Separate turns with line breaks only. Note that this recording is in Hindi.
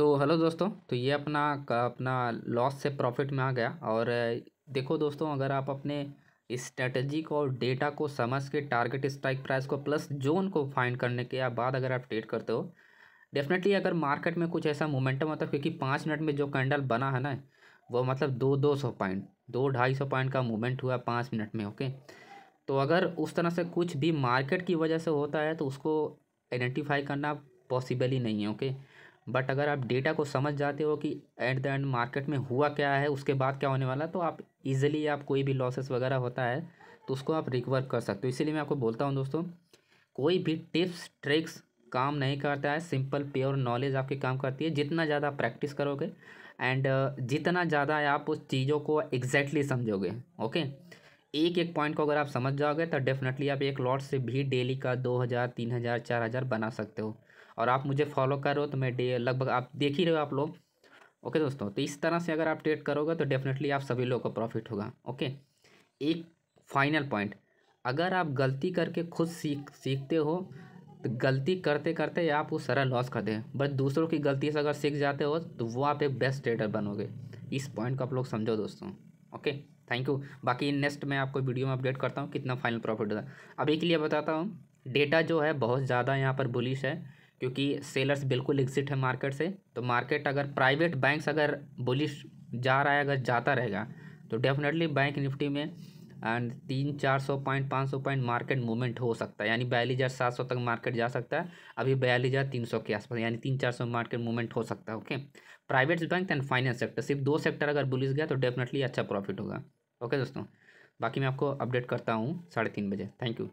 तो हेलो दोस्तों तो ये अपना अपना लॉस से प्रॉफिट में आ गया और देखो दोस्तों, अगर आप अपने स्ट्रेटजी को और डेटा को समझ के टारगेट स्ट्राइक प्राइस को प्लस जोन को फाइंड करने के बाद अगर आप ट्रेड करते हो डेफिनेटली अगर मार्केट में कुछ ऐसा मोमेंटम होता है, क्योंकि पाँच मिनट में जो कैंडल बना है ना, वो मतलब दो दो सौ पॉइंट दो, ढाई सौ पॉइंट का मूवमेंट हुआ पाँच मिनट में ओके तो अगर उस तरह से कुछ भी मार्केट की वजह से होता है तो उसको आइडेंटिफाई करना पॉसिबल ही नहीं है ओके बट अगर आप डेटा को समझ जाते हो कि एट द एंड मार्केट में हुआ क्या है, उसके बाद क्या होने वाला तो आप इजीली आप कोई भी लॉसेस वगैरह होता है तो उसको आप रिकवर कर सकते हो। इसीलिए मैं आपको बोलता हूँ दोस्तों, कोई भी टिप्स ट्रिक्स काम नहीं करता है। सिंपल प्योर नॉलेज आपके काम करती है। जितना ज़्यादा प्रैक्टिस करोगे एंड जितना ज़्यादा आप उस चीज़ों को एग्जैक्टली exactly समझोगे ओके एक एक पॉइंट को अगर आप समझ जाओगे तो डेफिनेटली आप एक लॉट से भी डेली का दो हज़ार, तीन हज़ार, चार हज़ार बना सकते हो। और आप मुझे फॉलो कर रहे हो तो मैं डे, लगभग आप देख ही रहे हो आप लोग। ओके दोस्तों तो इस तरह से अगर आप ट्रेड करोगे तो डेफिनेटली आप सभी लोगों को प्रॉफिट होगा। ओके? एक फाइनल पॉइंट अगर आप गलती करके खुद सीख, सीखते हो तो गलती करते करते आप वो सारा लॉस कर दें। बट दूसरों की गलती से अगर सीख जाते हो तो वो आप एक बेस्ट ट्रेडर बनोगे। इस पॉइंट को आप लोग समझो दोस्तों। ओके? थैंक यू बाकी नेक्स्ट मैं आपको वीडियो में अपडेट करता हूँ कितना फाइनल प्रॉफिट होता है। अभी के लिए बताता हूँ डेटा जो है बहुत ज़्यादा यहाँ पर बुलिश है। क्योंकि सेलर्स बिल्कुल एग्जिट है मार्केट से तो मार्केट अगर प्राइवेट बैंक्स अगर बुलिश जा रहा है, अगर जाता रहेगा तो डेफिनेटली बैंक निफ्टी में एंड तीन चार सौ पॉइंट पाँच सौ पॉइंट मार्केट मूवमेंट हो सकता है। यानी बयालीस हज़ार सात सौ तक मार्केट जा सकता है, अभी बयालीस हज़ार तीन सौ के आसपास, यानी तीन चार सौ मार्केट मूवमेंट हो सकता है okay private bank and finance sector सिर्फ़ दो सेक्टर अगर बुलिस गया तो डेफिनेटली अच्छा प्रॉफिट होगा। ओके दोस्तों, बाकी मैं आपको अपडेट करता हूँ साढ़े तीन बजे। Thank you